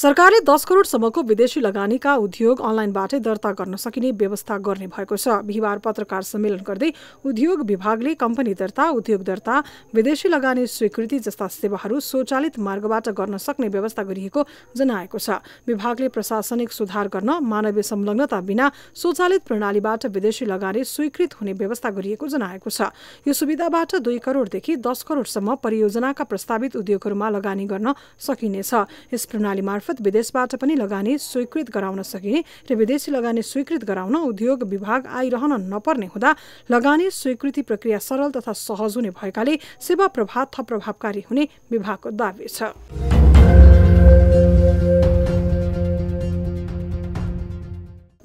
सरकारले दस करोडसम्मको विदेशी लगानीका उद्योग अनलाइनबाटै दर्ता गर्न सकिने व्यवस्था गर्ने भएको छ। बिहिबार पत्रकार सम्मेलन गर्दै उद्योग विभागले कम्पनी दर्ता उद्योग दर्ता विदेशी लगानी स्वीकृति जस्ता सेवाहरू स्वचालित मार्गबाट गर्न सक्ने व्यवस्था गरिएको जनाएको छ। विभागले प्रशासनिक सुधार गर्न मानवीय संलग्नता बिना स्वचालित प्रणालीबाट विदेशी लगानी स्वीकृत हुने व्यवस्था गरिएको जनाएको छ। यो सुविधाबाट दुई करोडदेखि दस करोडसम्म परियोजनाका प्रस्तावित उद्योगहरूमा लगानी गर्न सकिनेछ। यस प्रणाली विदेशबाट पनि लगानी स्वीकृत गराउन सकिने र विदेशी लगानी स्वीकृत गराउन उद्योग विभाग आइरहन नपर्ने हुँदा लगानी स्वीकृति प्रक्रिया सरल तथा सहज हुने भएकाले सेवा प्रभाव थप प्रभावकारी हुने विभागको दावी छ।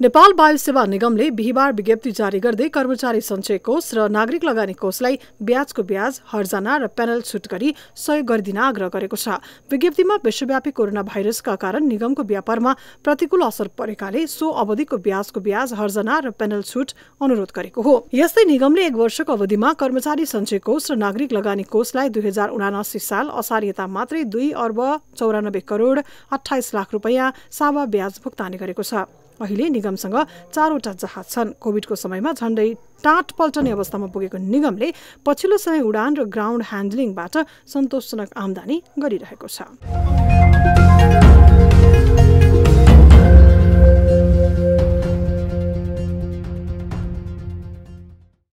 नेपाल वायु सेवा निगमले बिहिबार विज्ञप्ति जारी गर्दै कर्मचारी सञ्चय कोष र नागरिक लगानी कोषलाई ब्याजको ब्याज हर्जना र प्यानल छुट गरी सहयोग गरिदिन आग्रह गरेको छ। विज्ञप्तिमा विश्वव्यापी कोरोना भाइरसका कारण निगमको व्यापारमा प्रतिकूल असर परेकाले सो अवधिको ब्याजको ब्याज हर्जना र प्यानल छुट अनुरोध गरेको हो। यस्तै निगमले एक वर्षको अवधिमा कर्मचारी सञ्चय कोष र नागरिक लगानी कोषलाई दुई हजार उनासी साल असार मात्रै दुई अर्ब चौरानब्बे करोड अठाइस लाख रुपियाँ सावा ब्याज भुक्तानी गरेको छ। अहिले निगमसँग चारवटा जहाज छन्। कोभिडको समयमा झण्डै टाँट पल्टने अवस्थामा पुगेको निगमले पछिल्लो समय उडान र ग्राउन्ड ह्यान्डलिङबाट सन्तोषजनक आमदानी गरिरहेको छ।